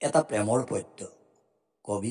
এটা প্ৰেমৰ পদ্য কবি